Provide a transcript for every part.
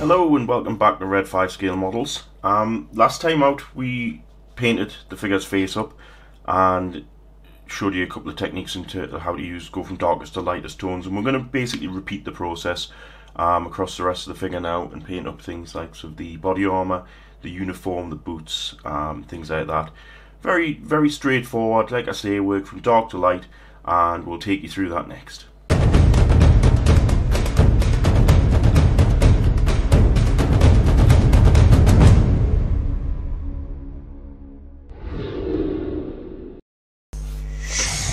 Hello and welcome back to Red 5 Scale Models. Um, last time out we painted the figure's face up and showed you a couple of techniques into how to use go from darkest to lightest tones and we're going to basically repeat the process um, across the rest of the figure now and paint up things like so the body armour, the uniform, the boots, um, things like that. Very, very straightforward, like I say, work from dark to light and we'll take you through that next.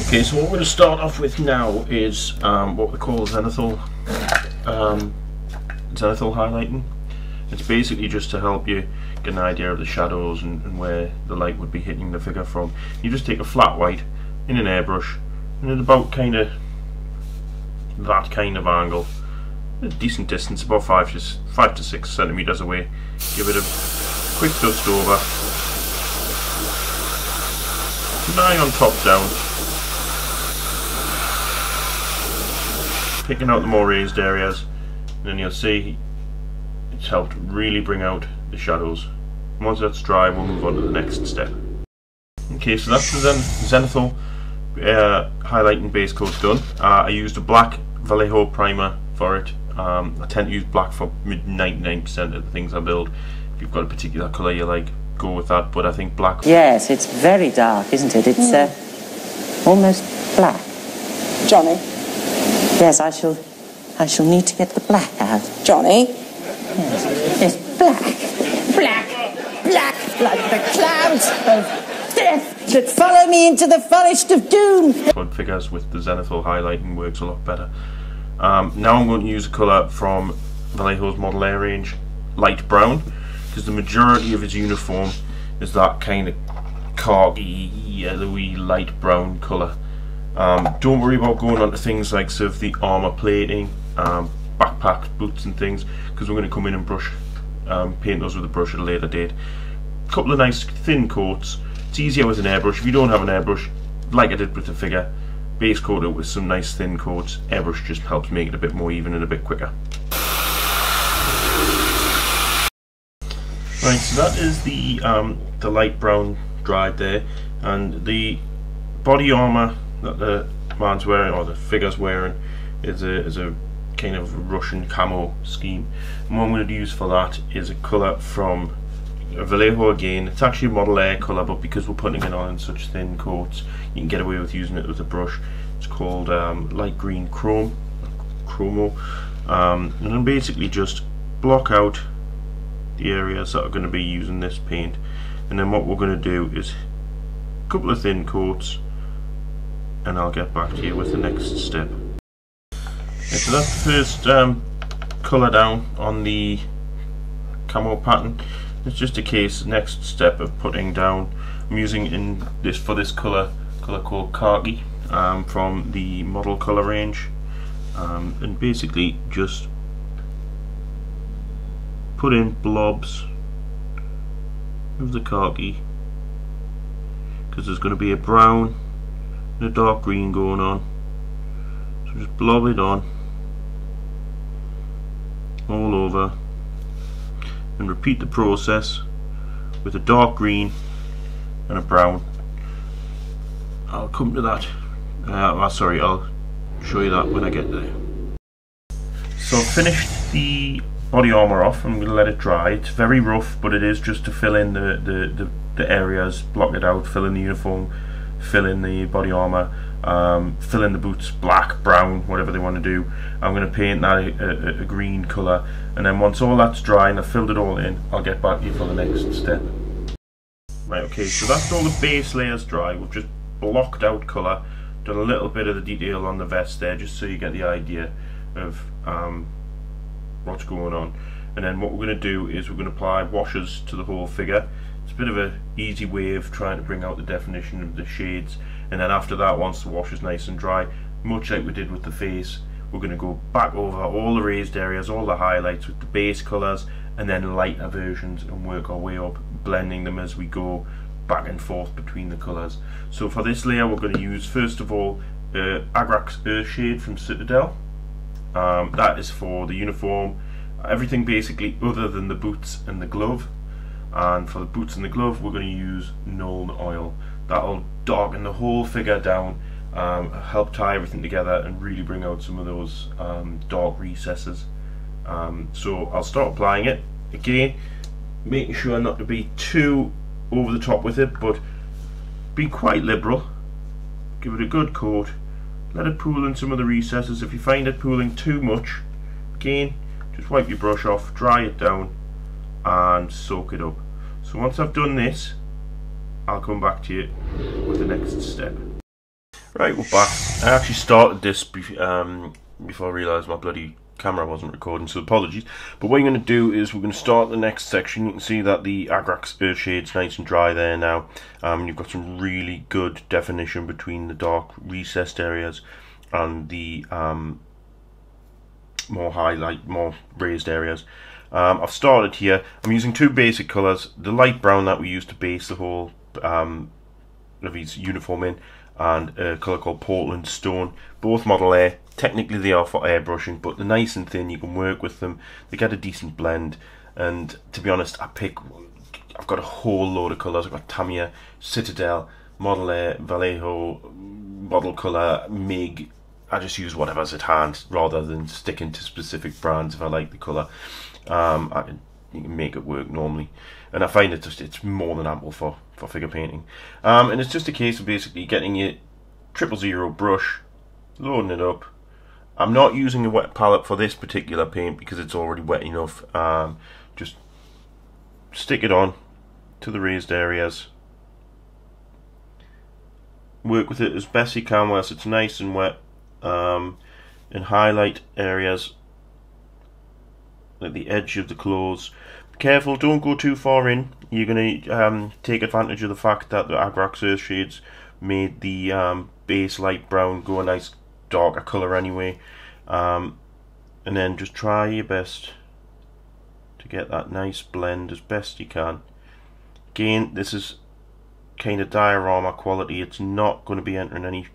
Okay, so what we're going to start off with now is um, what we call zenithal, um, zenithal highlighting. It's basically just to help you get an idea of the shadows and, and, where the light would be hitting the figure from. You just take a flat white in an airbrush and at about kind of that kind of angle, a decent distance, about five to five to six centimeters away. Give it a quick dust over. Nine on top down. Picking out the more raised areas and then you'll see it's helped really bring out the shadows. Once that's dry we'll move on to the next step. Okay so that's the Zen Zenithal uh, highlighting base coat done. Uh, I used a black Vallejo primer for it. Um, I tend to use black for 99% of the things I build. If you've got a particular colour you like, go with that, but I think black... Yes, it's very dark, isn't it? It's uh, almost black. Johnny? Yes, I shall. I shall need to get the black out. Johnny? Yes, yes black. Black. Black like the clouds of death that follow me into the forest of doom. Blood figures with the zenithal highlighting works a lot better. Um, now I'm going to use a colour from Vallejo's Model Air range, light brown, because the majority of his uniform is that kind of khaki, yellowy, light brown colour. Um, don't worry about going on to things like sort of the armour plating, um, backpacks, boots and things, because we're going to come in and brush, um, paint those with a brush at a later date. A couple of nice thin coats. It's easier with an airbrush. If you don't have an airbrush, like I did with the figure, base coat it with some nice thin coats. Airbrush just helps make it a bit more even and a bit quicker. Right, so that is the um, the light brown dried there, and the body armour that the man's wearing or the figure's wearing is a, is a kind of Russian camo scheme. And what I'm going to use for that is a colour from Vallejo again. It's actually Model Air colour, but because we're putting it on in such thin coats, you can get away with using it with a brush. It's called um, light green chrome, chromo, um, and then basically just block out the areas that are going to be using this paint. And then what we're going to do is a couple of thin coats and I'll get back to you with the next step. Okay, so that's the first um, colour down on the camo pattern. It's just a case, next step of putting down, I'm using in this for this colour, colour called khaki um, from the model colour range um, and basically just put in blobs of the khaki because there's going to be a brown a dark green going on. So just blob it on. All over. And repeat the process with a dark green and a brown. I'll come to that. Uh, sorry I'll show you that when I get there. So I've finished the body armor off. I'm going to let it dry. It's very rough but it is just to fill in the, the, the, the areas block it out fill in the uniform fill in the body armor, um, fill in the boots black, brown, whatever they want to do. I'm going to paint that a, a, a green colour and then once all that's dry and I've filled it all in, I'll get back to you for the next step. Right, okay, so that's all the base layers dry. We've just blocked out colour, done a little bit of the detail on the vest there just so you get the idea of um, what's going on. And then what we're going to do is we're going to apply washes to the whole figure it's a bit of an easy way of trying to bring out the definition of the shades. And then after that once the wash is nice and dry much like we did with the face we're going to go back over all the raised areas all the highlights with the base colours and then lighter versions and work our way up blending them as we go back and forth between the colours. So for this layer we're going to use first of all uh, Agrax Earthshade from Citadel. Um, that is for the uniform. Everything basically other than the boots and the glove and for the boots and the glove we're going to use Nuln oil. That'll darken the whole figure down um, help tie everything together and really bring out some of those um, dark recesses. Um, so I'll start applying it. Again making sure not to be too over the top with it but be quite liberal. Give it a good coat. Let it pool in some of the recesses. If you find it pooling too much again just wipe your brush off dry it down and soak it up. So once I've done this I'll come back to you with the next step. Right we're back. I actually started this be um, before I realised my bloody camera wasn't recording so apologies. But what I'm going to do is we're going to start the next section. You can see that the Agrax Earthshade's nice and dry there now. Um, you've got some really good definition between the dark recessed areas and the um, more highlight more raised areas um, I've started here. I'm using two basic colours. The light brown that we used to base the whole um, of his uniform in and a colour called Portland Stone. Both Model Air technically they are for airbrushing but they're nice and thin. You can work with them. They get a decent blend. And to be honest I pick I've got a whole load of colours. I've got Tamiya, Citadel, Model Air, Vallejo, Model Colour, MIG. I just use whatever's at hand rather than sticking to specific brands if I like the colour um, I can, you can make it work normally and I find it just it's more than ample for, for figure painting um, and it's just a case of basically getting your triple zero brush loading it up I'm not using a wet palette for this particular paint because it's already wet enough. Um, just stick it on to the raised areas. Work with it as best you can whilst it's nice and wet. Um, and highlight areas at the edge of the clothes. Be careful, don't go too far in. You're going to um, take advantage of the fact that the Agrax Earthshades made the um, base light brown go a nice darker colour anyway um, and then just try your best to get that nice blend as best you can again this is kind of diorama quality it's not going to be entering any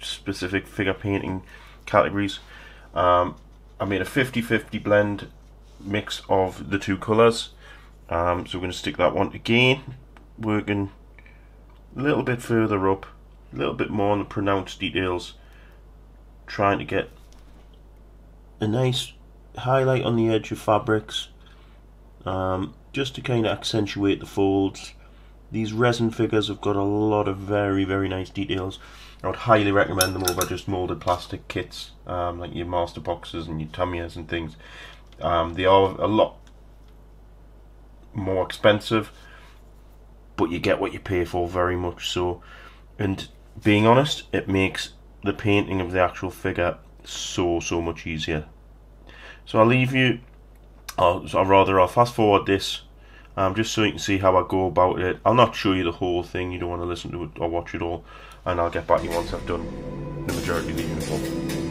specific figure painting categories um, I made a 50-50 blend mix of the two colours. Um, so we're going to stick that one again working a little bit further up a little bit more on the pronounced details trying to get a nice highlight on the edge of fabrics um, just to kind of accentuate the folds. These resin figures have got a lot of very very nice details. I would highly recommend them over just molded plastic kits um, like your master boxes and your Tamiyas and things um, they are a lot more expensive but you get what you pay for very much so. And being honest it makes the painting of the actual figure so so much easier. So I'll leave you or rather I'll fast forward this um, just so you can see how I go about it. I'll not show you the whole thing you don't want to listen to it or watch it all and I'll get back to you once I've done the majority of the uniform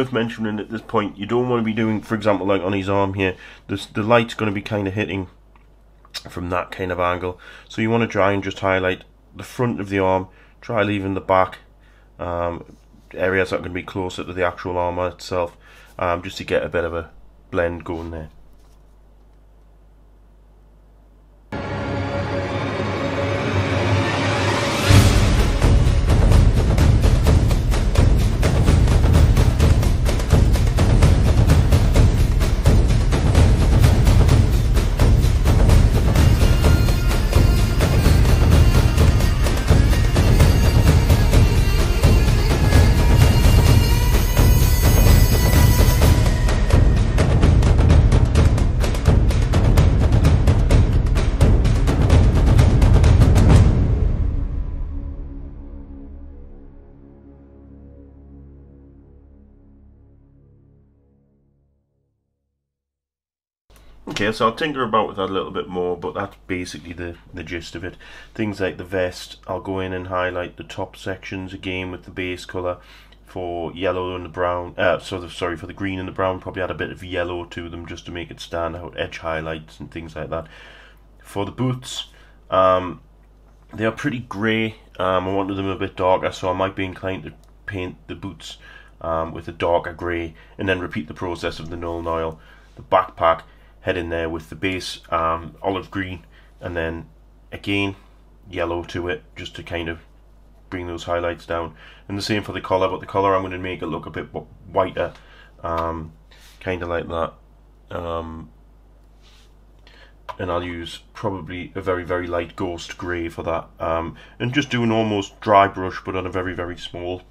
worth mentioning at this point you don't want to be doing for example like on his arm here this the light's going to be kind of hitting from that kind of angle. So you want to try and just highlight the front of the arm try leaving the back um, areas that are going to be closer to the actual armor itself um, just to get a bit of a blend going there Okay, so I'll tinker about with that a little bit more, but that's basically the, the gist of it. Things like the vest, I'll go in and highlight the top sections again with the base colour for yellow and the brown, uh, so the, sorry, for the green and the brown, probably add a bit of yellow to them just to make it stand out, edge highlights and things like that. For the boots, um, they are pretty grey, um, I wanted them a bit darker, so I might be inclined to paint the boots um, with a darker grey and then repeat the process of the Nuln Oil. The backpack, head in there with the base um, olive green and then again yellow to it just to kind of bring those highlights down. And the same for the collar but the collar I'm going to make it look a bit whiter um, kind of like that. Um, and I'll use probably a very very light ghost grey for that um, and just do an almost dry brush but on a very very small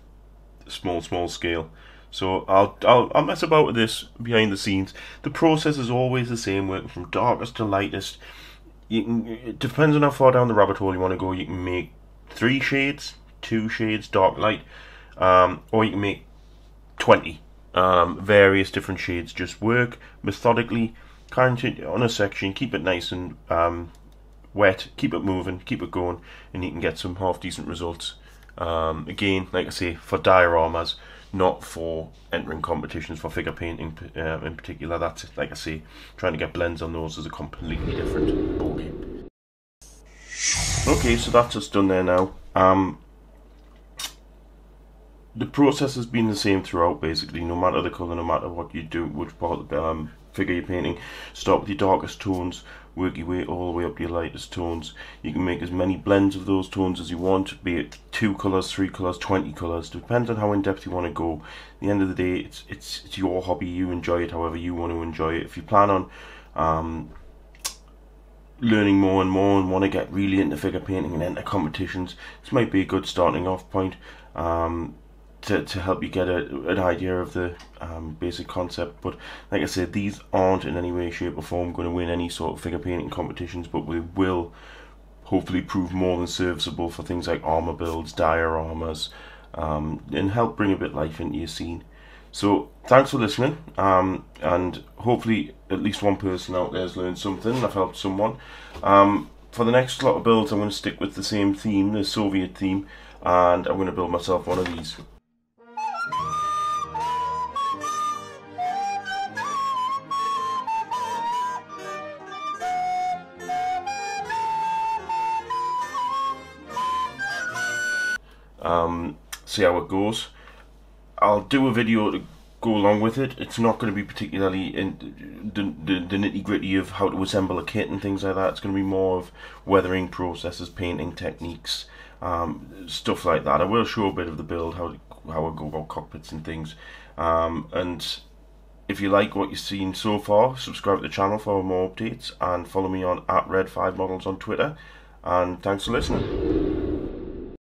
small small scale so I'll, I'll, I'll mess about with this behind the scenes. The process is always the same, working from darkest to lightest. You can, it depends on how far down the rabbit hole you want to go. You can make three shades, two shades, dark, light, um, or you can make 20. Um, various different shades. Just work methodically, of on a section, keep it nice and um, wet, keep it moving, keep it going, and you can get some half decent results. Um, again, like I say, for dioramas not for entering competitions for figure painting uh, in particular. That's like I say, trying to get blends on those is a completely different ballgame. Okay, so that's just done there now. Um, the process has been the same throughout, basically. No matter the colour, no matter what you do, which part um, figure you're painting, start with your darkest tones, work your way all the way up to your lightest tones. You can make as many blends of those tones as you want, be it two colours, three colours, 20 colours, depends on how in depth you want to go. At the end of the day, it's, it's, it's your hobby, you enjoy it however you want to enjoy it. If you plan on um, learning more and more and want to get really into figure painting and enter competitions, this might be a good starting off point. Um, to, to help you get a, an idea of the um, basic concept. But like I said, these aren't in any way, shape, or form going to win any sort of figure painting competitions, but we will hopefully prove more than serviceable for things like armor builds, dioramas, um, and help bring a bit life into your scene. So thanks for listening, um, and hopefully at least one person out there has learned something. I've helped someone. Um, for the next lot of builds, I'm going to stick with the same theme, the Soviet theme, and I'm going to build myself one of these. See how it goes. I'll do a video to go along with it. It's not going to be particularly in the, the, the nitty gritty of how to assemble a kit and things like that. It's going to be more of weathering processes, painting techniques, um, stuff like that. I will show a bit of the build, how how I go about cockpits and things. Um, and if you like what you've seen so far, subscribe to the channel for more updates and follow me on at Red5Models on Twitter. And thanks for listening.